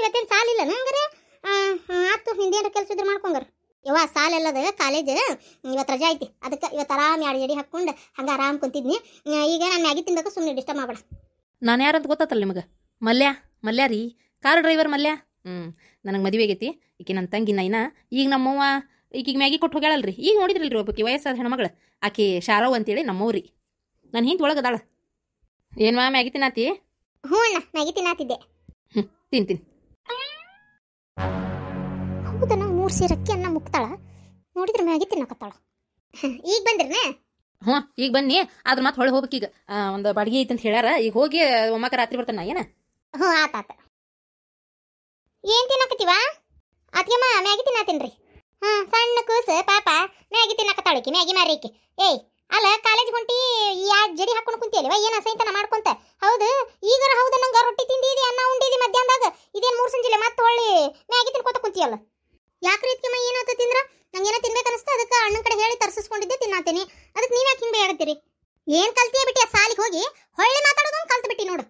ಇವತ್ತೇನು ಸಾಲಿಲ್ಲ ಹಂಗಾರೆ ಆತು ಹಿಂದೇನ ಕೆಲಸ ಇದ್ರೆ ಮಾಡ್ಕೊಂಗಾರ? ಯವ್ವ ಸಾಲೆಲ್ಲದ ಕಾಲೇಜ್ ಇವತ್ತು ರಜಾ ಐತಿ ಅದಕ್ಕೆ ಇವತ್ತು ಆರಾಮ್ ಎರಡು ಜಡಿ ಹಾಕ್ಕೊಂಡು ಹಂಗೆ ಆರಾಮ್ ಕುಂತಿದ್ನಿ. ಈಗ ನಾನು ಮ್ಯಾಗಿ ತಿನ್ಬೇಕು ಸುಮ್ಮನೆ ಡಿಸ್ಟರ್ಬ್ ಮಾಡಬೇಡ. ನಾನು ಯಾರಂತ ಗೊತ್ತಾತಲ್ಲ ನಿಮಗೆ? ಮಲ್ಯ ಮಲ್ಯ ರೀ. Car driver Mallya? ಹ್ಞೂ ನನಗೆ ಮದುವೆ ಆಗೈತಿ. ಈಕೆ ನನ್ನ ತಂಗಿ ನೈನ. ಈಗ ನಮ್ಮವ್ವ ಈಗೀಗ ಮ್ಯಾಗಿ ಕೊಟ್ಟು ಹೋಗ್ಯಾಳಲ್ರಿ. ಈಗ ನೋಡಿದ್ರಲ್ರಿ ಒಬ್ಬಕ್ಕೆ ವಯಸ್ಸಾದ ಹೆಣ್ಮಗಳು. ಆಕೆ ಶಾರವ್ ಅಂತೇಳಿ ನಮ್ಮವ್ರಿ ನಾನು ಹಿಂದೆ ಒಳಗದಾಳ ಏನ್ವಾ ಮ್ಯಾಗಿ ತಿನ್ನಾತಿ? ಹ್ಞೂ ಅಣ್ಣ ಮ್ಯಾಗಿ ತಿನ್ನಾತಿದ್ದೆ. ಹ್ಞೂ ತಿಂತೀನಿ ಹೌದಾ ನಾವು ಮೂರು ಸೇರು ಅಕ್ಕಿ ಅನ್ನ ಮುಕ್ತಾಳ. ನೋಡಿದ್ರೆ ಮ್ಯಾಗಿ ತಿನ್ನಕತ್ತಾಳ ಈಗ ಬಂದ್ರನ ಹ್ಞೂ ಈಗ ಬನ್ನಿ. ಆದ್ರೆ ಮತ್ತೆ ಹೊಳೆ ಹೋಗ್ಬೇಕೀಗ ಒಂದು ಬಾಡಿಗೆ ಐತೆ ಅಂತ ಹೇಳ್ಯಾರ. ಈಗ ಹೋಗಿ ಒಮ್ಮಕ್ಕ ರಾತ್ರಿ ಬರ್ತಾನ ಏನ? ಹ್ಞೂ ಆತ ಆತ. ಏನ್ ತಿನ್ನಕತ್ತೀವ? ಅದಕ್ಕೆಮ್ಮ ಮ್ಯಾಗಿ ತಿನ್ರಿ ಹಾ ಸಣ್ಣ ಕೂಸು ಪಾಪ. ಮ್ಯಾಗಿ ತಿನ್ನಕತ್ತಾಳಿಕಿ ಮ್ಯಾಗಿ ಮಾರಿಕಿ ಏಯ್ ಅಲ್ಲ ಕಾಲೇಜ್ ಹೊಂಟಿ ಯಾಕೆ ಜಡಿ ಹಾಕೊಂಡು ಕುಂತಿಯಲ್ವ ಏನು ಅಸೈತನ ಮಾಡ್ಕೊಂತ? ಹೌದು ಈಗರ ಹೌದು ನಂಗೆ ರೊಟ್ಟಿ ತಿಂದಿದಿ ಅನ್ನ ಉಂಡಿದಿ ಮಧ್ಯಾಹ್ನದಾಗ. ಇದೇನು ಮೂರು ಸಂಜೆಲೆ ಮತ್ತೆ ಹೊಳ್ಳಿ ಮ್ಯಾಗಿ ತಿನ್ಕೋತ ಕುಂತಿಯಲ್ಲ? ಯಾಕ್ರಿ ಮೈ ಏನಾತ ತಿಂದ್ರ? ನಂಗೇನೋ ತಿನ್ಬೇಕು ಅನಿಸ್ತಾ, ಅದಕ್ಕೆ ಅಣ್ಣನ ಕಡೆ ಹೇಳಿ ತರ್ಸಿಸ್ಕೊಂಡಿದ್ದೆ ತಿನ್ನಾತೇನೆ. ಅದಕ್ಕೆ ನೀವ್ ಯಾಕೆ ಹಿಂಗೆ ಬೇಯಾಗತ್ತೀರಿ ಏನ್ ಕಲ್ತಿಯ ಬಿಟ್ಟಿ ಸಾಲಿಗೆ ಹೋಗಿ? ಹೊಳ್ಳಿ ಮಾತಾಡೋದೊಂದು ಕಲ್ತು ಬಿಟ್ಟಿ ನೋಡು.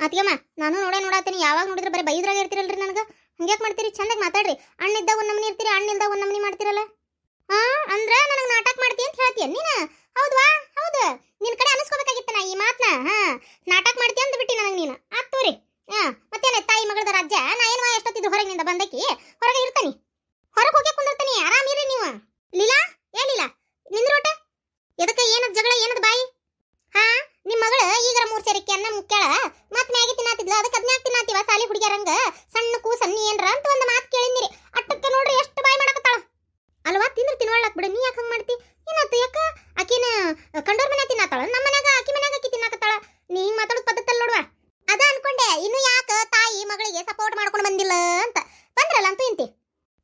ಅದಕ್ಕೆಮ್ಮ ನಾನು ನೋಡೇ ನೋಡಾತೀನಿ, ಯಾವಾಗ ನೋಡಿದ್ರೆ ಬರೀ ಬೈದ್ರಾಗ ಇರ್ತಿರಲ್ರಿ ನನಗೆ? ಹಂಗ್ಯಾಕೆ ಮಾಡ್ತೀರಿ? ಚಂದಾಗಿ ಮಾತಾಡ್ರಿ. ಅಣ್ಣ ಇದ್ದಾಗ ಒಂದ್ ನಮನಿ ಇರ್ತೀರಿ, ಅಣ್ಣ ಇಲ್ದಾಗ ಒಂದ್ ನಮನಿ ಮಾಡ್ತಿರಲ್ಲ? ಹಾ ಅಂದ್ರೆ ನನಗೆ ನಾಟಕ ಮಾಡ್ತೀಯ ಅಂತ ಹೇಳ್ತೀಯ ನೀನ? ಹೌದ್ವಾ? ಹೌದು. ನಿನ್ನ ಕಡೆ ಅನಿಸ್ಕೋಬೇಕಾಗಿತ್ತ ನಾ ಈ ಮಾತ್ನ? ಹಾ. ನಾಟಕ ಮಾಡ್ತೀಯ ಅಂತ ಬಿಟ್ಟಿ ನನಗೆ ನೀನು. ಆತ್ತೂರಿ ಹಾ ಮತ್ತೇನೆ ತಾಯಿ ಮಗಳದ ರಾಜ್ಯ? ನಾ ಏನು ಎಷ್ಟೊತ್ತಿದ್ದು ಹೊರಗಿನಿಂದ ಬಂದಕ್ಕಿ ಹೊರಗೆ ಇರ್ತಾನಿ. ಹೊರಗೆ ಹೋಗಿ ಕುಂದಿರ್ತೀನಿ ಆರಾಮಿರಿ ನೀವು. ಲೀಲಾ, ಏ ಲೀಲಾ ನಿಂದ್ರೋಟ ಎದಕ್ಕೆ ಏನದ ಜಗಳ, ಏನದ ಬಾಯಿ? ಹಾ ನಿಮ್ಮ ಮಗಳು ಈಗರ ಮೂರ್ ಸೇರಿಕೆ ಅನ್ನ ಮುಕ್ಕ್ಯಾಳ ಮತ್ ಮ್ಯಾಗಿ ತಿನ್ನಾತಿದ್ಲ ಅದಕ್ಕೆ ಅದ್ನ್ಯಾಗ ತಿನ್ನಾತಿವ, ಸಾಲಿ ಹುಡುಗಿಯರಂಗ? ಸಣ್ಣ ಕೂ ಸಣ್ಣ ಏನ್ರ ಅಂತ ಒಂದು ಮಾತು ಕೇಳಿನಿರಿ ಅಟ್ಟಕ್ಕೆ ನೋಡ್ರಿ ಎಷ್ಟು ಬಾಯಿ ಮಾಡಕತ್ತಾಳ. ಅಲ್ವಾ, ತಿಂದ್ರ ತಿನ್ವಳಕ್ ಬಿಡು, ನೀ ಯಾಕೆ ಹಂಗ್ ಮಾಡ್ತಿ? ಏನಾತು ಯಾಕ? ಆಕಿನ ಕಂಡೋರ್ ಮನೆ ತಿನ್ನಾತಾಳ? ನಮ್ಮ ಮನ್ಯಾಗ ಆಕಿ ಮನ್ಯಾಗ ಆಕಿ ತಿನ್ನಾಕತ್ತಾಳ? ನೀ ಹಿಂಗ್ ಮಾತಾಡೋದ್ ಪದ್ಧತಿ ನೋಡುವ? ಅದ ಅನ್ಕೊಂಡೆ, ಇನ್ನು ಯಾಕ ತಾಯಿ ಮಗಳಿಗೆ ಸಪೋರ್ಟ್ ಮಾಡ್ಕೊಂಡು ಬಂದಿಲ್ಲ ಅಂತ ಬಂದ್ರಲ್ಲ ಅಂತೂ ಇಂತಿ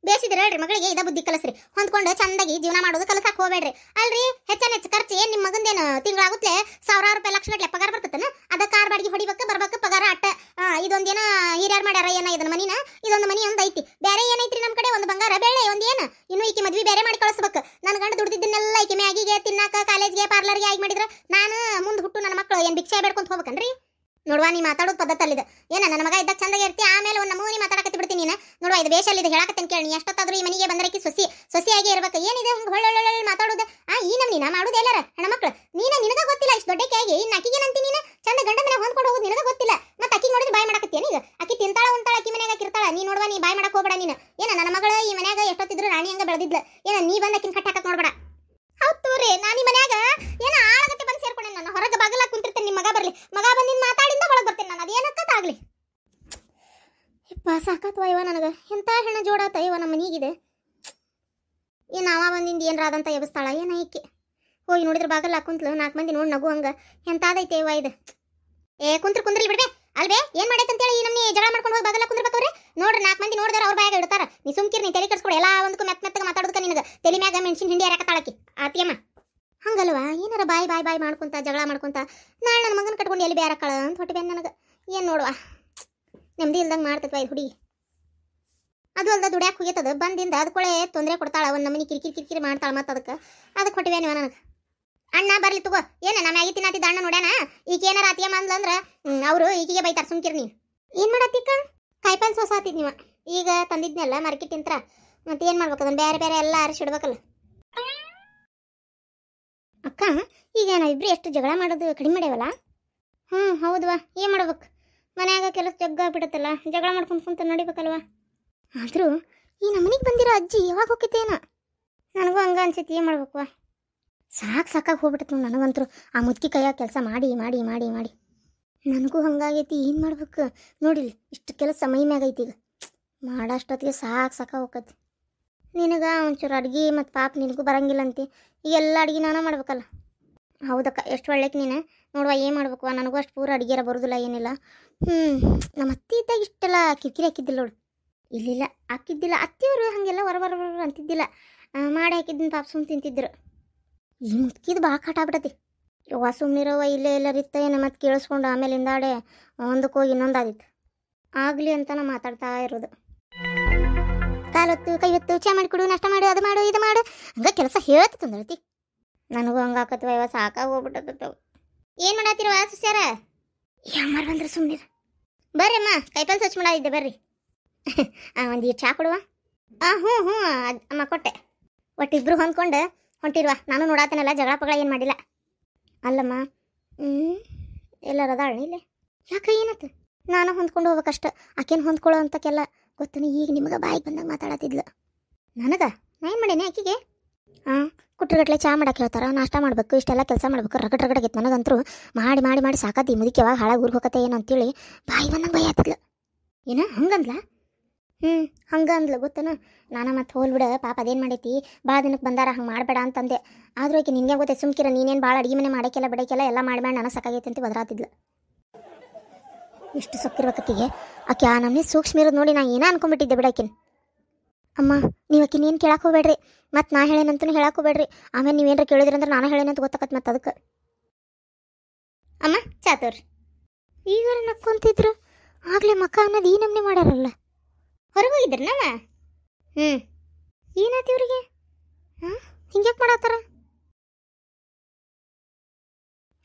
ಬೇಸಿದ್ರೆ ಹೇಳ್ರಿ, ಮಗಳಿಗೆ ಇದ ಬುದ್ಧಿ ಕಲಸ್ರಿ. ಹೊಂದ್ಕೊಂಡು ಚಂದಾಗಿ ಜೀವನ ಮಾಡೋದು ಕಲಸಾಕ್ ಹೋಗ್ಬೇಡ್ರಿ. ಅಲ್ರಿ, ಹೆಚ್ಚನ ಹೆಚ್ಚು ಖರ್ಚು ಏನ್ ನಿಮ್ ಮಗಂದೇನು ತಿಂಗಳಾಗುತ್ತೆ ಸಾವಿರಾರು ರೂಪಾಯಿ ಲಕ್ಷ ಗಟ್ಲೆ ಪಗಾರ ಬರ್ತತನ? ಅದ ಕಾರ್ ಬಾಡಿಗೆ ಹೊಡಿಬೇಕು, ಬರ್ಬೇಕು, ಪಗಾರ ಅಟ್ಟ. ಇದೊಂದೇನ ಹಿರಿಯರ್ ಮಾಡ್ಯಾರ ಏನ ಇದನ್ನ ಮನಿನ? ಇದೊಂದು ಮನಿ ಒಂದ್ ಐತಿ. ಬೇರೆ ಏನೈತ್ರಿ ನಮ್ ಕಡೆ? ಒಂದು ಬಂಗಾರ ಬೇಳೆ ಒಂದ್ ಇನ್ನು ಈಕೆ ಮದ್ವಿ ಬೇರೆ ಮಾಡಿ ಕಳಿಸ್ಬೇಕು. ನನ್ ಗಂಡ ದುಡ್ದಿದ್ದನ್ನೆಲ್ಲ ಈಕೆ ಮ್ಯಾಗಿಗೆ ತಿನ್ನಾಕ, ಕಾಲೇಜ್ಗೆ ಪಾರ್ಲರ್ಗೆ ಆಗಿ ಮಾಡಿದ್ರ ನಾನು ಮುಂದ್ ಹುಟ್ಟು ನನ್ನ ಮಕ್ಕಳು ಏನ್ ಭಿಕ್ಷೆ ಬೇಡ್ಕೊಂತ ಹೋಗ್ಬೇಕನ್ರಿ? ನೋಡುವ, ನೀ ಮಾತಾಡೋದು ಪದ್ಧತಿ ಅಲ್ಲಿದೆ ಏನ, ನನ್ನ ಮಗ ಇದ್ದಾಗ ಚಂದಾಗಿ ಇರ್ತಿ, ಆಮೇಲೆ ಒಂದು ನಮೂನಿ ಮಾತಾಡಕತ್ತಿ ಬಿಡ್ತೀನಿ ನೀನು. ನೋಡುವ, ಇದು ಬೇಷಲ್ಲಿದೆ, ಹೇಳಕತ್ತೇನೆ ಕೇಳಿ. ನೀ ಎಷ್ಟೊತ್ತಾದ್ರೂ ಈ ಮನೆಗೆ ಬಂದರಕ್ಕೆ ಸೊಸಿ ಸೊಸಿಯಾಗಿ ಇರ್ಬೇಕು. ಏನಿದೆ, ಹಂಗೆ ಹೊಳ್ಳೊಳ್ಳೆ ಮಾತಾಡೋದು? ಆ, ಈ ನಮ್ಮ ನೀನ ಮಾಡೋದು ಎಲ್ಲಾರ? ಹೆಣ್ಮಕ್ಳು? ನೀನ, ನಿನಗ ಗೊತ್ತಿಲ್ಲ, ಇಷ್ಟು ದೊಡ್ಡಕ್ಕೆ ಆಗಿ ಇನ್ನು ಅಕ್ಕಿಗೆ ನೀನು ಚಂದ ಗಂಡ ಮನೆ ಹೊಂದ್ಕೊಂಡು ಹೋಗೋದು ನಿನಗ ಗೊತ್ತಿಲ್ಲ ಮತ್ತೆ ಅಕ್ಕಿ ನೋಡಿದ್ರೆ ಬಾಯ್ ಮಾಡಕತ್ತೀಯ ಈಗ ಅಕ್ಕಿ ತಿಂತಾಳ ಉಂತಾಳ ಅಕ್ಕಿ ಮನ್ಯಾಗ ಆಕಿ ಇರ್ತಾಳ ನೀ ನೋಡುವ ನೀ ಬಾಯ್ ಮಾಡಕ್ ಹೋಗ್ಬೇಡ ನೀನು ಏನ ನನ್ನ ಮಗಳ ಈ ಮನ್ಯಾಗ ಎಷ್ಟೊತ್ತಿದ್ರು ರಾಣಿ ಹಂಗ ಬೆಳೆದಿದ್ಲ ಏನ ನೀ ಬಂದ ಅಕ್ಕಿನ ಕಟ್ಟ ಹಾಕಕ್ ನೋಡ್ಬೇಡ ಹೌದ್ ತೂರಿ ನಾನು ಈ ಮನ್ಯಾಗ ಏನ ಆಳಗತ್ತೆ ಬಂದು ಸೇರ್ಕೊಂಡೆ ನನ್ನ ಹೊರಗೆ ಬಾಗಲ ಕುಂತಿರ್ತೇನೆ ನಿಮ್ಮ ಮಗ ಬರ್ಲಿ ಮಗ ಬಂದಿದ್ ಮಾತಾಡಿಂದ ಒಳಗೆ ಬರ್ತೇನೆ ನಾನು ಅದೇನಕ್ಕತ್ತಾಗ್ಲಿ ಯಪ್ಪ ಸಾಕಾತ್ವ ಇವ ನನಗೆ. ಎಂತ ಹೆಣ್ಣು ಜೋಡಾತ ಇವ ನಮ್ಮ ಮನೀಗಿದೆ? ಏನು ಅವ ಬಂದಿಂದ ಏನ್ರ ಆದಂತ ಎಬ್ಸ್ತಾಳ? ಏನ ಈಕೆ ಹೋಗಿ ನೋಡಿದ್ರೆ ಬಾಗಲ್ಲ ಕುಂತ್ಲು ನಾಲ್ಕು ಮಂದಿ ನೋಡಿ ನಗು ಹಂಗ. ಎಂತಾದೈತೆ ಇವ ಇದು? ಏ, ಕುಂತ್ರ, ಕುಂದ್ರಿ ಬಿಡ್ಬೇ. ಅಲ್ವೇ, ಏನ್ ಮಾಡೈತೆ ಅಂತೇಳಿ ಈ ನಮ್ಮ ಜಗಳ ಮಾಡ್ಕೊಂಡು ಹೋಗಿ ಬಾಗಲ್ಲ ಕುಂದ್ರಬೇಕವ್ರೆ ನೋಡ್ರಿ ನಾಲ್ಕು ಮಂದಿ ನೋಡಿದ್ರೆ ಅವ್ರ ಬಾಯಾಗ ಇಡ್ತಾರ. ನೀ ಸುಮ್ಕಿರ್, ನೀ ತಲೆ ಕೆಡ್ಸ್ಕೊಡು, ಎಲ್ಲ ಒಂದಕ್ಕೂ ಮೆತ್ತ ಮೆತ್ತಗೆ ಮಾತಾಡೋದಕ್ಕೆ ನಿನಗೆ. ತಲೆ ಮ್ಯಾಗ ಮೆಣಸಿನ ಹಿಂಡಿ ಹಾರಕತ್ತಾಳಕಿ ಆತಿಯಮ್ಮ. ಹಂಗಲ್ವಾ? ಏನಾರ ಬಾಯ್ ಬಾಯ್ ಬಾಯ್ ಮಾಡ್ಕೊಂತ, ಜಗಳ ಮಾಡ್ಕೊಂತ, ನಾಳೆ ನನ್ನ ಮಗನ ಕಟ್ಕೊಂಡು ಎಲ್ಲಿ ಬೇರಕ್ಕಳ ಅಂತ ಹೊಟ್ಟೆ ಬೇನ್ ನನಗೆ. ಏನು ನೋಡುವ? ನೆಮ್ಮದಿ ಇಲ್ದಂಗೆ ಮಾಡ್ತತ್ವ ಇದು ಹುಡಿ. ಅದು ಅಲ್ದ ದುಡ್ಯಾಕ್ ಹೋಗಿತ್ತದ ಬಂದಿಂದ ಅದಕ್ಕೊಳೆ ತೊಂದರೆ ಕೊಡ್ತಾಳ. ಒಂದು ನಮ್ಮನಿ ಕಿರಿಕಿರಿ ಕಿರಿಕಿರಿ ಮಾಡ್ತಾಳ ಮತ್ತೆ ಅದಕ್ಕೆ. ಅದಕ್ಕೆ ಹೊಟ್ಟಿವೆ ನೀವು ನನಗೆ? ಅಣ್ಣ ಬರ್ಲಿ ತಗೋ. ಏನ ನಮ್ಮ ಆಗಿ ತಿನ್ನಾತಿದ್ದ ಅಣ್ಣ ನೋಡ್ಯಾನ? ಈಗ ಏನಾರ ಅತಿಯಮ್ಮ ಅಂದ್ಲಂದ್ರ ಅವರು ಈಗಿಗೆ ಬೈತಾರ ಸುಮ್ಕಿರ್ ನೀನು. ಏನು ಮಾಡತ್ತಿಕ್ಕ ಕಾಯಿಪಲ್ಲೆ ಸೋಸ ಆತಿದ್ ನೀವ. ಈಗ ತಂದಿದ್ನಲ್ಲ ಮಾರ್ಕೆಟ್ ತಿಂತ್ರ ಮತ್ತೆ ಏನು ಮಾಡ್ಬೇಕು ಅದನ್ನ ಬೇರೆ ಬೇರೆ ಎಲ್ಲ ಅರಿಸಿಡ್ಬೇಕಲ್ಲ ಅಕ್ಕ ಈಗ ನಾವಿಬ್ರು ಎಷ್ಟು ಜಗಳ ಮಾಡೋದು ಕಡಿಮೆ ಮಾಡ್ಯಾವಲ್ಲ? ಹ್ಞೂ ಹೌದವಾ. ಏನು ಮಾಡ್ಬೇಕು? ಮನ್ಯಾಗ ಕೆಲಸ ಜಗ್ಗ ಬಿಡುತ್ತಲ್ಲ ಜಗಳ ಮಾಡ್ಕೊಂಡು ಕುಂತ ನಡಿಬೇಕಲ್ವಾ? ಆದರೂ ಈ ನಮ್ಮನಿಗೆ ಬಂದಿರೋ ಅಜ್ಜಿ ಯಾವಾಗ ಹೋಗಿತ್ತೇನ ನನಗೂ ಹಂಗ ಅನ್ಸೈತಿ, ಏನು ಮಾಡ್ಬೇಕು ಸಾಕು ಸಾಕಾಗಿ ಹೋಗ್ಬಿಟ್ಟತು ನನಗಂತರೂ ಆ ಮುದ್ಕಿ ಕೈಯಾಗ ಕೆಲಸ ಮಾಡಿ ಮಾಡಿ ಮಾಡಿ ಮಾಡಿ. ನನಗೂ ಹಂಗಾಗೈತಿ ಏನು ಮಾಡ್ಬೇಕು? ನೋಡಿಲಿ, ಇಷ್ಟು ಕೆಲಸ ಮೈ ಮ್ಯಾಗೈತಿ ಈಗ. ಮಾಡೋಷ್ಟೊತ್ತಿಗೆ ಸಾಕು ಸಾಕ ಹೋಗತ್ತೆ. ನಿನಗೆ ಒಂಚೂರು ಅಡ್ಗಿ ಮತ್ತು ಪಾಪ ನಿನಗೂ ಬರಂಗಿಲ್ಲ ಅಂತಿ. ಈಗ ಎಲ್ಲ ಅಡುಗೆ ನಾನು ಮಾಡ್ಬೇಕಲ್ಲ. ಹೌದಕ್ಕ, ಎಷ್ಟು ಒಳ್ಳೆಕ್ ನೀನು. ನೋಡುವ ಏನು ಮಾಡ್ಬೇಕು? ನನಗೂ ಅಷ್ಟು ಪೂರ ಅಡುಗೆರ ಬರೋದಿಲ್ಲ, ಏನಿಲ್ಲ. ಹ್ಞೂ ನಮ್ಮ ಅತ್ತೆ ಇದ್ದಾಗ ಇಷ್ಟೆಲ್ಲ ಕಿರಿಕಿರಿ ಹಾಕಿದ್ದಿಲ್ಲ ನೋಡು. ಇಲ್ಲಿಲ್ಲ, ಹಾಕಿದ್ದಿಲ್ಲ. ಅತ್ತಿಯವರು ಹಾಗೆಲ್ಲ ಹೊರ ಹೊರ ಅಂತಿದ್ದಿಲ್ಲ. ಮಾಡಿ ಹಾಕಿದ್ದಿನ ಪಾಪ ಸುಮ್ಮನೆ ತಿಂತಿದ್ರು. ಈ ಮುತ್ಕಿದ್ದು ಭಾಳ ಕಾಟ ಆಗ್ಬಿಟ್ಟತಿ ಯವ್ವ ಸುಮ್ಮನಿರವ ಇಲ್ಲೇ ಎಲ್ಲರ ಏನು ಮತ್ತೆ ಕೇಳಿಸ್ಕೊಂಡು ಆಮೇಲೆ ಹಿಂದಾಡೆ ಒಂದಕ್ಕೆ ಹೋಗಿ ಇನ್ನೊಂದಾದಿತ್ತು ಆಗಲಿ ಅಂತ ನಾ ಮಾತಾಡ್ತಾ ಇರೋದು. ಕಾಲೊತ್ತು ಕೈ ಹೊತ್ತು ಚಾ ಮಾಡಿಕೊಡು ನಷ್ಟ ಮಾಡು, ಅದು ಮಾಡು, ಇದು ಮಾಡು. ಹಂಗ ಕೆಲಸ ಹೇಳ್ತಿತ್ತು ನಡತಿ ನನಗೂ ಹಂಗ ಹಾಕತ್ವ ಸಾಕಾಗಿ ಹೋಗ್ಬಿಟ್ಟತ್ತವ. ಏನು ಮಾಡತ್ತೀರವ ಸುಸ್ಯಾರ? ಯಾಮಾರ್ ಬಂದ್ರ ಸುಮ್ನಿರ. ಬರ್ರಿ ಅಮ್ಮ ಕೈಪಲ್ ಸ್ವಚ್ಛ ಮಾಡಿದ್ದೆ ಬರ್ರಿ. ಒಂದು ಈ ಚಾ ಕೊಡುವ? ಆ ಹ್ಞೂ ಹ್ಞೂ ಅದ್- ಅಮ್ಮ ಕೊಟ್ಟೆ. ಒಟ್ಟು ಇಬ್ರು ಹೊಂದ್ಕೊಂಡು ಹೊಂಟಿರುವ. ನಾನು ನೋಡಾತೇನಲ್ಲ ಜಗಳ ಪಗಳ ಏನು ಮಾಡಿಲ್ಲ. ಅಲ್ಲಮ್ಮ ಹ್ಞೂ ಎಲ್ಲರ ಅದಾಳ ಇಲ್ಲಿ? ಯಾಕೆ ಏನತ್ತ ನಾನು ಹೊಂದ್ಕೊಂಡು ಹೋಗ್ಬೇಕಷ್ಟ. ಆಕೇನು ಹೊಂದ್ಕೊಳ್ಳೋ ಅಂತಕ್ಕೆಲ್ಲ ಗೊತ್ತನ ಈಗ ನಿಮಗೆ ಬಾಯಿಗೆ ಬಂದಾಗ ಮಾತಾಡತ್ತಿದ್ಲು ನನಗ? ನಾ ಏನು ಮಾಡೇನೆ ಆಕಿಗೆ? ಹಾಂ ಕುಟ್ರಗಟ್ಲೆ ಚಾ ಮಾಡಕ್ಕೆ ಹೇಳ್ತಾರೆ, ನಾಷ್ಟ ಮಾಡಬೇಕು, ಇಷ್ಟೆಲ್ಲ ಕೆಲಸ ಮಾಡಬೇಕು, ರಗಡ್ ರಗಡಾಗೈತೆ ನನಗಂತರೂ ಮಾಡಿ ಮಾಡಿ ಮಾಡಿ ಸಾಕತ್ತಿ ಮುದುಕಿ ಯಾವಾಗ ಹಾಳಾಗಿ ಊರಿಗೆ ಹೋಗತ್ತೆ ಏನು ಅಂತೇಳಿ ಬಾಯಿ ಬಂದಂಗೆ ಭಯ ಆತಿದ್ಲು. ಏನ ಹಂಗಂದ್ಲ? ಹ್ಞೂ ಹಂಗೆ ಅಂದ್ಲು ಗೊತ್ತೇನು? ನಾನು ಮತ್ತೆ ಹೋಲ್ಬಿಡ ಪಾಪ ಅದೇನು ಮಾಡೈತಿ? ಭಾಳ ದಿನಕ್ಕೆ ಬಂದಾರ, ಹಂಗೆ ಮಾಡಬೇಡ ಅಂತಂದೆ. ಆದ್ರೂ ಆಕೆ ನಿನಗೆ ಗೊತ್ತೆ ಸುಮ್ಕಿರ, ನೀನೇನು ಭಾಳ ಅಡಿಗೆ ಮನೆ ಮಾಡೋಕ್ಕೆಲ್ಲ, ಬಿಡಕ್ಕೆಲ್ಲ ಎಲ್ಲ ಮಾಡಿ ಮಾಡಿ ನನಗೆ ಸಾಕಾಗೈತೆ ಅಂತ ಬದರಾತಿದ್ಲು ಇಷ್ಟು ಸೊಕ್ಕಿರ್ಬೇಕತ್ತಿಗೆ ಆಕೆ ಆ ನಮ್ಮನೆ ಸೂಕ್ಷ್ಮ ಇರೋದು ನೋಡಿ ನಾನು ಏನೋ ಅನ್ಕೊಂಬಿಟ್ಟಿದ್ದೆ ಬಿಡಾಕಿನ್ ಅಮ್ಮ, ನೀವು ಅಕ್ಕಿ ನೀನು ಕೇಳಕ್ಕೆ ಹೋಗ್ಬೇಡ್ರಿ? ಮತ್ತು ನಾ ಹೇಳೇನಂತೂ ಹೇಳಕ್ಕೆ ಹೋಗ್ಬೇಡ್ರಿ. ಆಮೇಲೆ ನೀವೇನಾರ ಕೇಳಿದ್ರಂದ್ರೆ ನಾನು ಹೇಳೇನಂತ ಗೊತ್ತಾಗತ್ತೆ ಮತ್ತೆ ಅದಕ್ಕೆ. ಅಮ್ಮ ಚಾತೋರಿ ಈಗ ನಕ್ಕೊಂತಿದ್ರು. ಆಗಲೇ ಮಕ್ಕ ಅನ್ನೋದು ಈ ನಮ್ಮನೆ ಮಾಡ್ಯಾರಲ್ಲ. ಹೊರಗೆ ಹೋಗಿದ್ರು ನಮ್ಮ ಹ್ಞೂ ಏನಾಯ್ತು ಇವ್ರಿಗೆ? ಹಾಂ ಹಿಂಗ್ಯಾಕೆ ಮಾಡತ್ತಾರ?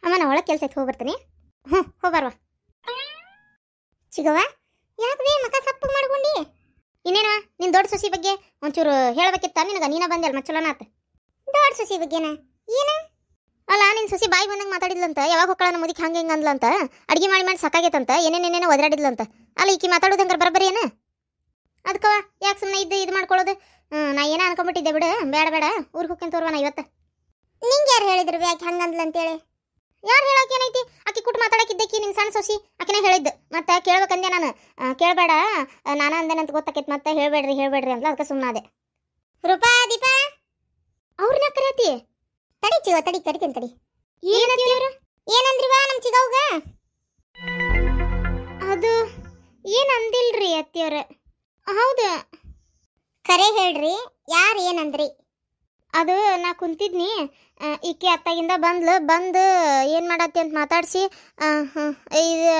ಅಮ್ಮ, ನಾ ಒಳಗೆ ಕೆಲಸ ಐತೆ, ಹೋಗ್ಬರ್ತೀನಿ. ಹ್ಞೂ ಹೋಗ್ಬಾರ್ವಾ ಚಿಗವ ಯಾಕೆ ಮಕ್ಕ ಮಕ ಸಪ್ಪು ಮಾಡ್ಕೊಂಡಿ? ಇನ್ನೇನವ? ನಿನ್ ದೊಡ್ಡ ಸೊಸಿ ಬಗ್ಗೆ ಒಂಚೂರು ಹೇಳ್ಬೇಕಿತ್ತ? ನಿನಗ ನೀನ ಬಂದೆ ಮಚ್ಚಲನಾತ್ ದೊಡ್ಡ ಸೊಸಿ ಬಗ್ಗೆನ? ಏನ? ಅಲ್ಲ, ನಿನ್ ಸೊಸಿ ಬಾಯಿ ಬಂದಂಗೆ ಮಾತಾಡಿದ್ಲಂತ, ಯಾವಾಗ ಹೊಕ್ಕಳ ನಮ್ಮ ಮುದಿಕ್ ಹಂಗೆ ಹಿಂಗೆ ಅಂದ್ಲಂತ, ಅಡಿಗೆ ಮಾಡಿ ಮಾಡಿ ಸಾಕಾಗೈತಂತ ಏನೇನೇನೇನೋ ಒದರಾಡಿದ್ಲಂತ, ಅಲ್ಲ, ಈಕಿ ಮಾತಾಡೋದು ಹಂಗಾರೆ ಬರಬರಿ ಏನ? ಅದಕ್ಕವ ಯಾಕೆ ಸುಮ್ಮನೆ ಇದ್ದು ಇದು ಮಾಡ್ಕೊಳ್ಳೋದು ನಾ ಏನೋ ಅನ್ಕೊಂಬಿಟ್ಟಿದ್ದೆ ಬಿಡು ಬೇಡ ಬೇಡ ಊರಿಗೆ ಹೋಗ್ಕೊಂತ ನಾ ಇವತ್ತು. ನಿಂಗೆ ಯಾರು ಹೇಳಿದ್ರು ಯಾಕೆ ಹಂಗಂದ್ಲಂತೇಳಿ ಯಾರು ಹೇಳಕ್ಕೆ ಏನೈತಿ? ಆಕಿ ಕುಟ್ ಮಾತಾಡಕ್ಕಿದ್ದಕ್ಕಿ ನಿಮ್ ಸಣ್ಣ ಸೊಸಿ ಆಕಿನ ಹೇಳಿದ್ದು. ಮತ್ತೆ ಕೇಳ್ಬೇಕಂದೆ ನಾನು. ಕೇಳಬೇಡ. ನಾನು ಅಂದೇನಂತ ಗೊತ್ತಾಕೈತಿ ಮತ್ತೆ. ಹೇಳ್ಬೇಡ್ರಿ ಹೇಳ್ಬೇಡ್ರಿ ಅಂತ ಅದಕ್ಕೆ ಸುಮ್ಮನಾದೆ ರೂಪಾ ದೀಪಾ? ಅವ್ರನ್ನ ಕರೀತಿ? ತಡಿ ಚಿವ ತಡಿ ಕರಿತೀನಿ ತಡಿ. ಏನಂತೀವ್ರು ಏನಂದ್ರಿ? ವಾ ನಮ್ಮ ಚಿಗವ್ಗ? ಅದು ಏನಂದಿಲ್ರಿ ಅಂದಿಲ್ರಿ ಅತ್ತಿಯವ್ರ? ಹೌದು. ಕರೆ ಹೇಳ್ರಿ. ಯಾರು ಏನಂದ್ರಿ? ಅದು ನಾ ಕುಂತಿದ್ನಿ ಈಕೆ ಅತ್ತಾಗಿಂದ ಬಂದ್ಲು. ಬಂದು ಏನು ಮಾಡತ್ತಿ ಅಂತ ಮಾತಾಡ್ಸಿ ಇದು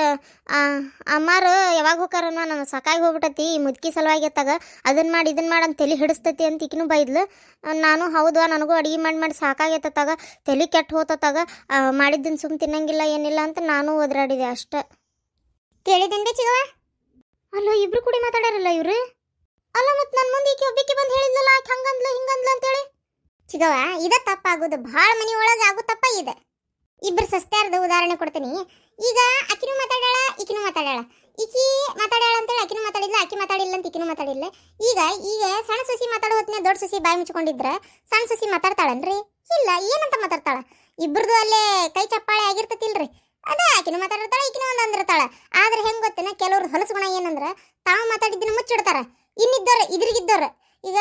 ಅಮ್ಮಾರು ಯಾವಾಗ ಹೋಗಾರನ ನಾನು ಸಕಾಗಿ ಹೋಗ್ಬಿಟ್ಟತಿ ಈ ಮುದ್ಕಿ ಸಲುವಾಗಿ ಅತ್ತಾಗ ಅದನ್ನ ಮಾಡಿ ಇದನ್ನ ಮಾಡಿ ಅಂತ ತಲೆ ಹಿಡಿಸ್ತತಿ ಅಂತ ಈಕಿನೂ ಬೈದ್ಲು. ನಾನು ಹೌದು ನನಗೂ ಅಡುಗೆ ಮಾಡಿ ಮಾಡಿ ಸಾಕಾಗೈತತ್ತಾಗ. ತಲೆ ಕೆಟ್ಟು ಹೋತತ್ತಾಗ. ಮಾಡಿದ್ದನ್ನು ಸುಮ್ ತಿನ್ನಂಗಿಲ್ಲ ಏನಿಲ್ಲ ಅಂತ ನಾನು ಒದರಾಡಿದೆ ಅಷ್ಟೆ. ಕೇಳಿದಂಗೆ ಚಿಗವ ಅಲ್ಲ ಇಬ್ರು ಕೂಡಿ ಮಾತಾಡ್ಯಾರಲ್ಲ ಇವ್ರು? ಅಲ್ಲ ಮತ್ತೆ ನನ್ನ ಮುಂದೆ ಈಕೆ ಒಬ್ಬಕ್ಕೆ ಬಂದು ಹೇಳಿದ್ಲಲ್ಲ ಆಕೆ ಹಂಗಂದ್ಲು ಹಿಂಗಂದ್ಲು ಅಂತೇಳಿ? ಚಿಗವ ಇದ ತಪ್ಪಾಗೋದು ಭಾಳ ಮನಿ ಒಳಗೆ ಆಗೋ ತಪ್ಪ ಇದೆ. ಇಬ್ರು ಸಸ್ತ್ಯಾರ್ದ ಉದಾಹರಣೆ ಕೊಡ್ತೀನಿ. ಈಗ ಆಕಿನೂ ಮಾತಾಡ್ಯಾಳ, ಈಕಿನೂ ಮಾತಾಡ್ಯಾಳ. ಈಕಿ ಮಾತಾಡ್ಯಾಳ ಅಂತೇಳಿ ಆಕಿನೂ ಮಾತಾಡಿಲ್ಲ, ಆಕಿ ಮಾತಾಡಿಲ್ಲ ಅಂತ ಈಕಿನೂ ಮಾತಾಡಿಲ್ಲ. ಈಗ ಈಗ ಸಣ್ಣ ಸಸಿ ಮಾತಾಡೋ ಹೊತ್ತಿನ ದೊಡ್ಡ ಸಸಿ ಬಾಯಿ ಮುಚ್ಚಿಕೊಂಡಿದ್ರೆ ಸಣ್ಣ ಸಸಿ ಮಾತಾಡ್ತಾಳನ್ರಿ? ಇಲ್ಲ, ಏನಂತ ಮಾತಾಡ್ತಾಳ? ಇಬ್ರದು ಅಲ್ಲೇ ಕೈ ಚಪ್ಪಾಳೆ ಆಗಿರ್ತತಿಲ್ರಿ. ಅದ ಆಕಿನೂ ಮಾತಾಡಿರ್ತಾಳ, ಈಕಿನೂ ಒಂದು ಅಂದಿರ್ತಾಳ. ಆದ್ರೆ ಹೆಂಗ್ ಗೊತ್ತೇನ ಕೆಲವ್ರ ಹೊಲಸು ಗುಣ ಏನಂದ್ರ, ತಾವು ಮಾತಾಡಿದ್ದನ್ನ ಮುಚ್ಚಿಡ್ತಾರ. ಇನ್ನಿದ್ದವ್ರ, ಇದ್ರಿಗಿದ್ದವ್ರ. ಈಗ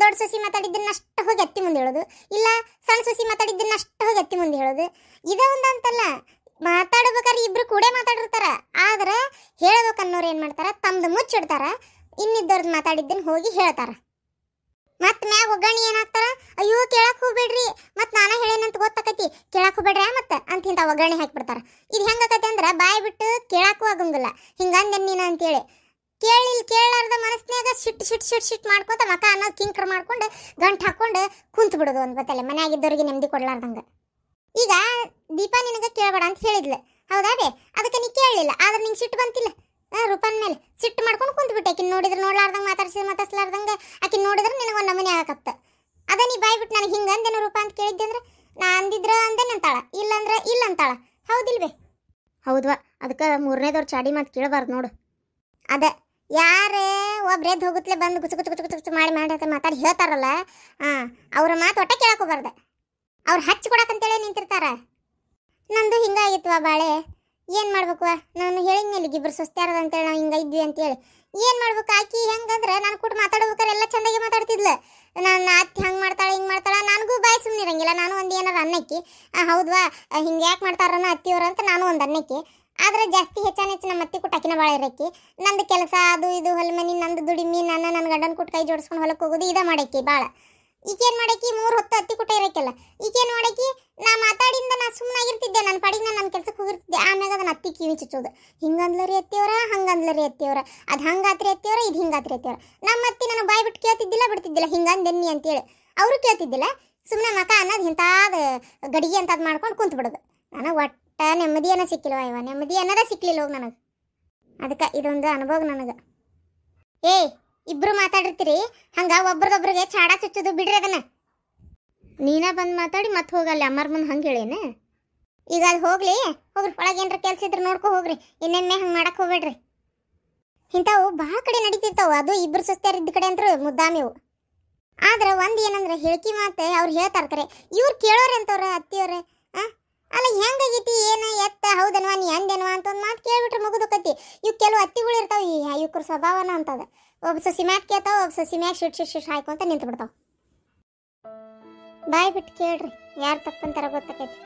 ದೊಡ್ಡ ಸೊಸಿ ಮಾತಾಡಿದ್ದನ್ನ ಅಷ್ಟು ಹೋಗಿ ಅತ್ತಿ ಮುಂದೆ ಹೇಳೋದು. ಇಲ್ಲ, ಸಣ್ಣ ಸೊಸಿ ಮಾತಾಡಿದ್ದನ್ನ ಅಷ್ಟು ಹೋಗಿ ಅತ್ತಿ ಮುಂದೆ ಹೇಳೋದು. ಇದ ಒಂದಂತಲ್ಲ, ಮಾತಾಡ್ಬೇಕಾದ್ರೆ ಇಬ್ರು ಕೂಡೆ ಮಾತಾಡಿರ್ತಾರ. ಆದ್ರೆ ಹೇಳ್ಬೇಕನ್ನೋರು ಏನ್ ಮಾಡ್ತಾರ? ತಮ್ದು ಮುಚ್ಚಿಡ್ತಾರ. ಇನ್ನಿದ್ದವ್ರದ್ದು ಮಾತಾಡಿದ್ದನ್ನ ಹೋಗಿ ಹೇಳ್ತಾರ. ಮತ್ ಮ್ಯಾಗ ಒಗ್ಗರಣೆ ಏನಾಗ್ತಾರ? ಅಯ್ಯೋ, ಕೇಳಕ್ ಹೋಗ್ಬೇಡ್ರಿ. ಮತ್ ನಾನ ಹೇಳೇನಂತ ಗೊತ್ತಾಕತಿ. ಕೇಳಕ್ ಹೋಗ್ಬೇಡ್ರಿ ಮತ್ ಅಂತ ಇಂತ ಒಗ್ಗರಣೆ ಹಾಕ್ಬಿಡ್ತಾರ ಇದು ಹೆಂಗಾಕತಿ ಅಂದ್ರ ಬಾಯಿ ಬಿಟ್ಟು ಕೇಳಕ್ಕೂ ಆಗಂಗಿಲ್ಲ ಹಿಂಗಂದೆ ನೀನ ಅಂತೇಳಿ ಕೇಳಿಲ್ ಕೇಳಾರ್ದ ಮನಸ್ನ್ಯಾಗ ಸಿಟ್ ಸಿಟ್ ಸಿಟ್ ಸಿಟ್ ಮಾಡ್ಕೊತ ಮಕ ಅನ್ನೋದು ಕಿಂಕ್ರ ಮಾಡ್ಕೊಂಡು ಗಂಟ್ ಹಾಕೊಂಡು ಕುಂತ್ ಬಿಡೋದು ಒಂದ್ ಗೊತ್ತಲ್ಲ ಮನೆಯಾಗಿದ್ದವ್ರಿಗೆ ನೆಮ್ಮದಿ ಕೊಡ್ಲಾರ್ದಂಗೆ. ಈಗ ದೀಪಾ ನಿನಗೆ ಕೇಳಬೇಡ ಅಂತ ಹೇಳಿದ್ಲು. ಹೌದಾ ಬೇ? ಅದಕ್ಕೆ ನೀ ಕೇಳಲಿಲ್ಲ, ಆದ್ರೆ ನಿಂಗೆ ಸಿಟ್ಟು ಬಂತಿಲ್ಲ. ರೂಪನ್ ಮೇಲೆ ಸಿಟ್ಟು ಮಾಡ್ಕೊಂಡು ಕುಂತ್ ಆಕಿನ ನೋಡಿದ್ರೆ ನೋಡ್ಲಾರ್ದಂಗೆ ಮಾತಾಡ್ಸಿ ಮಾತಾಡ್ಸ್ಲಾರ್ದಂಗೆ, ಆಕಿನ್ ನೋಡಿದ್ರೆ ನಿನಗೆ ಒಂದು ನಮನೆ ಆಗತ್ತೆ ಅದ ನೀ ಬಾಯ್ ಬಿಟ್ಟು ನನಗೆ ಹಿಂಗೆ ಅಂದೇನು ರೂಪ ಅಂತ ಕೇಳಿದ್ದೆ ಅಂದ್ರೆ, ನಾ ಅಂದಿದ್ರ ಅಂದೇನೆ ಅಂತಾಳ, ಇಲ್ಲ ಅಂದ್ರೆ ಇಲ್ಲ ಅಂತಾಳ. ಹೌದಿಲ್ವೇ ಹೌದ್ವಾ, ಅದಕ್ಕೆ ಮೂರನೇದವ್ರು ಚಾಡಿ ಮಾತು ಕೇಳಬಾರ್ದು ನೋಡು. ಅದ, ಯಾರೇ ಒಬ್ರು ಎದ್ದು ಹೋಗುತ್ತಲೇ ಬಂದು ಗುಚು ಗುಚು ಗುಚು ಗುಚು ಮಾಡಿ ಮಾಡಿ ಮಾತಾಡಿ ಹೇಳ್ತಾರಲ್ಲ ಹಾಂ ಅವ್ರ ಮಾತು ಒಟ್ಟ ಕೇಳಕೋಬಾರ್ದು. ಅವ್ರು ಹಚ್ಚಿ ಕೊಡಕಂತೇಳಿ ನಿಂತಿರ್ತಾರ. ನಂದು ಹಿಂಗಾಗಿತ್ವಾ ಬಾಳೆ. ಏನು ಮಾಡ್ಬೇಕು ನಾನು ಹೇಳಿದ್ಮೇಲೆ ಇಬ್ರು ಸುಸ್ತಾರದ ಅಂತೇಳಿ ನಾವು ಹಿಂಗ ಇದ್ವಿ ಅಂತೇಳಿ. ಏನು ಮಾಡ್ಬೇಕು ಆಕಿ ಹೆಂಗಂದ್ರೆ ನಾನು ಕೂಡ ಮಾತಾಡ್ಬೇಕಾರೆ, ಎಲ್ಲ ಚಂದಾಗಿ ಮಾತಾಡ್ತಿದ್ಲು. ನನ್ನ ಅತ್ತಿ ಹಂಗೆ ಮಾಡ್ತಾಳೆ, ಹಿಂಗೆ ಮಾಡ್ತಾಳೆ ನನಗೂ ಬಾಯಿ ಸುಮ್ಮನೆ ಇರಂಗಿಲ್ಲ ನಾನು ಒಂದು ಏನಾರು ಅನ್ನಕ್ಕಿ ಹೌದ್ವಾ ಹಿಂಗೆ ಯಾಕೆ ಮಾಡ್ತಾರನ್ನ ಅತ್ತಿಯವ್ರು ಅಂತ ನಾನು ಒಂದು ಅನ್ನಕ್ಕಿ. ಆದ್ರೆ ಜಾಸ್ತಿ ಹೆಚ್ಚಾನ ಹೆಚ್ಚು ನಮ್ಮ ಅತ್ತಿ ಕೊಟ್ಟು ಅಕ್ಕಿನ ಭಾಳ ಇರಕ್ಕಿ ನಂದು ಕೆಲಸ ಅದು ಇದು ಹೊಲ ಮನೆ, ನಂದು ದುಡಿಮಿ ನನ್ನ ನನ್ನ ಗಂಡನ ಕೊಟ್ಟು ಕೈ ಜೋಡಿಸ್ಕೊಂಡು ಹೊಲಕ್ಕೆ ಹೋಗೋದು ಇದ ಮಾಡಕ್ಕಿ ಭಾಳ ಈಕೇನು ಮಾಡಕ್ಕಿ ಮೂರು ಹೊತ್ತು ಅತ್ತಿ ಕೊಟ್ಟ ಇರಕ್ಕಿಲ್ಲ ಈಕೇನು ಮಾಡಕ್ಕಿ ನಾ ಮಾತಾಡಿಂದ ನಾ ಸುಮ್ಮನಾಗಿರ್ತಿದ್ದೆ ನನ್ನ ಪಾಡಿಗೆ ನಾನು ನನ್ನ ಕೆಲಸಕ್ಕೆ ಹೋಗಿರ್ತಿದ್ದೆ, ಆಮ್ಯಾಗ ಅದನ್ನ ಅತ್ತಿ ಕಿವಿ ಚುಚ್ಚೋದು ಹಿಂಗಂದ್ಲರಿ ಅತ್ತಿಯವರ, ಹಂಗಂದ್ಲರಿ ಅತ್ತಿಯವರ. ಅದು ಹಂಗಾತ್ರಿ ಅತ್ತಿಯವರ, ಇದು ಹಿಂಗಾತ್ರಿ ಅತ್ತಿಯವರ. ನಮ್ಮ ಅತ್ತಿ ನನಗೆ ಬಾಯ್ ಬಿಟ್ಟು ಕೇಳ್ತಿದ್ದಿಲ್ಲ, ಬಿಡ್ತಿದ್ದಿಲ್ಲ. ಹಿಂಗಂದೆನ್ನಿ ಅಂತೇಳಿ ಅವರು ಕೇಳ್ತಿದ್ದಿಲ್ಲ. ಸುಮ್ಮನೆ ಮಕ ಅನ್ನೋದು ಇಂಥದ್ದು ಗಡಿಗೆ ಅಂತದ್ದು ಮಾಡ್ಕೊಂಡು ಕುಂತ್ಬಿಡೋದು. ನನಗೆ ಒಟ್ಟ ನೆಮ್ಮದಿಯನ್ನ ಸಿಕ್ಕಿಲ್ವ ಇವ? ನೆಮ್ಮದಿ ಅನ್ನೋದ ಸಿಕ್ಕಲಿಲ್ಲ ಹೋಗಿ ನನಗೆ. ಅದಕ್ಕೆ ಇದೊಂದು ಅನುಭವ ನನಗೆ. ಏ, ಇಬ್ರು ಮಾತಾಡಿರ್ತೀರಿ? ಹಂಗೆ ಒಬ್ರದೊಬ್ರಿಗೆ ಚಾಡ ಚುಚ್ಚೋದು ಬಿಡ್ರಿ ಅದನ್ನ. ನೀನ ಬಂದು ಮಾತಾಡಿ ಮತ್ತೆ ಹೋಗಲ್ಲ ಅಮ್ಮರ ಮುಂದೆ ಹಂಗೆ ಹೇಳೇನೆ? ಈಗ ಅದು ಹೋಗ್ಲಿ, ಹೋಗ್ರಿ. ಒಳಗೆ ಏನ್ರ ಕೆಲ್ಸ ಇದ್ರೆ ನೋಡ್ಕೊ ಹೋಗ್ರಿ. ಇನ್ನೊಮ್ಮೆ ಹಂಗೆ ಮಾಡಕ್ಕೆ ಹೋಗ್ಬೇಡ್ರಿ. ಇಂಥವು ಭಾಳ ಕಡೆ ನಡೀತಿರ್ತಾವ. ಅದು ಸುಸ್ತಾರ ಇದ್ದ ಕಡೆ ಅಂತ್ರು ಮುದ್ದಾಮಿವು ಆದ್ರೆ ಒಂದು ಏನಂದ್ರೆ, ಹೇಳ್ಕಿ ಮಾತೆ ಅವ್ರು ಹೇಳ್ತಾ ಇರ್ತಾರೆ ಇವ್ರು ಕೇಳೋರೆ ಅಂತವ್ರೆ ಅತ್ತಿಯವ್ರೆ, ಆ? ಅಲ್ಲ ಹೆಂಗಾಗೈತಿ, ಏನ ಎತ್ತ, ಹೌದನ್ವಾ, ನೀ ಅಂದೇನ್ವಾ ಅಂತ ಒಂದು ಮಾತು ಕೇಳ್ಬಿಟ್ರೆ ಮುಗಿದೋಕತಿ ಇವ್ ಕೆಲವು ಅತ್ತಿಗಳು ಇರ್ತಾವ, ಈ ಇವ್ರ ಸ್ವಭಾವನ ಅಂತದ. ಒಬ್ಬ ಸಸಿ ಮ್ಯಾಕ್ ಕೇಳ್ತಾವ ಒಬ್ಬ ಸಸಿ ಮ್ಯಾಕ್ ಶಿಟ್ ಶಿಟ್ ಶಿಟ್ ಹಾಯ್ಕೊಂತ ನಿಂತು ಬಿಡ್ತಾವ ಬಾಯ್ ಬಿಟ್ಟು ಕೇಳ್ರಿ, ಯಾರು ತಪ್ಪಂತಾರ ಗೊತ್ತಾಕೈತಿ.